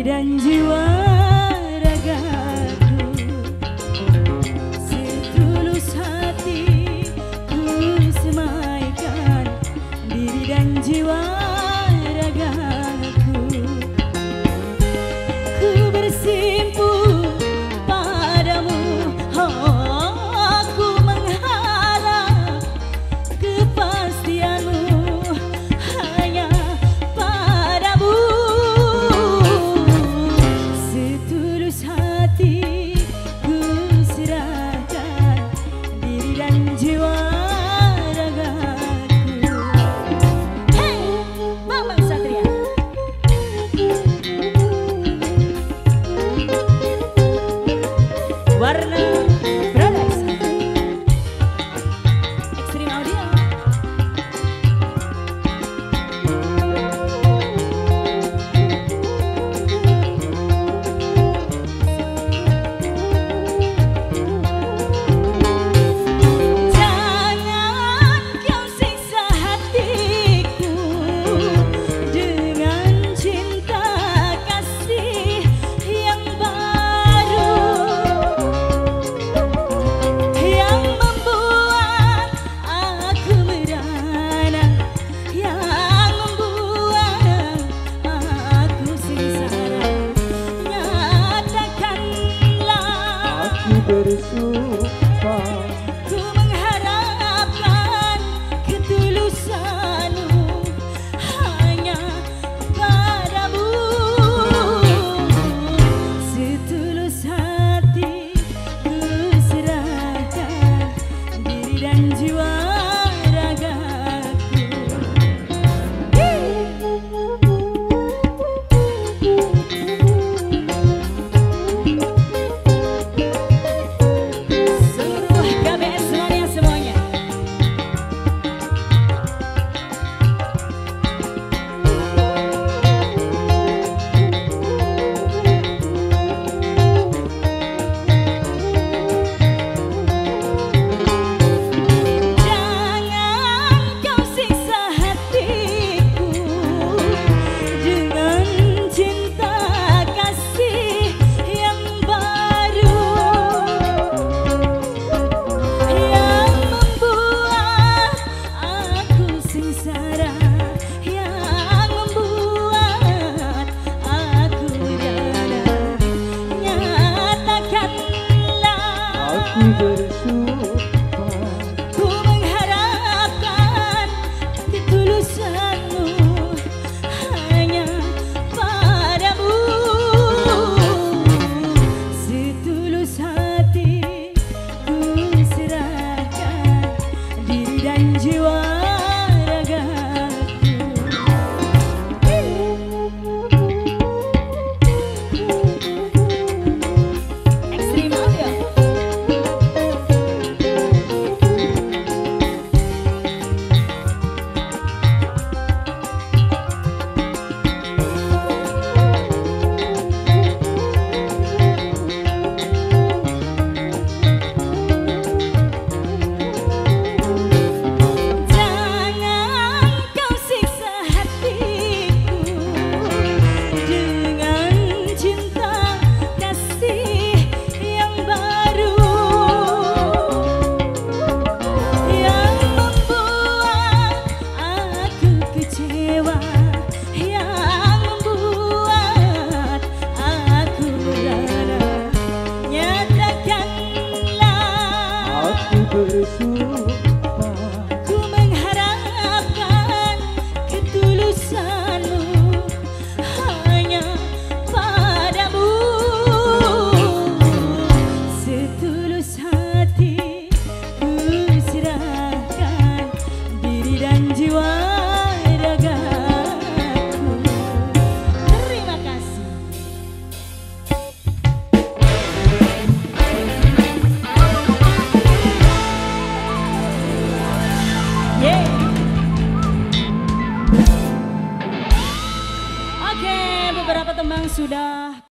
dan jiwa ragaku. Setulus hatiku semaikan diri dan jiwa Thank you. Ibu Jesús. sudah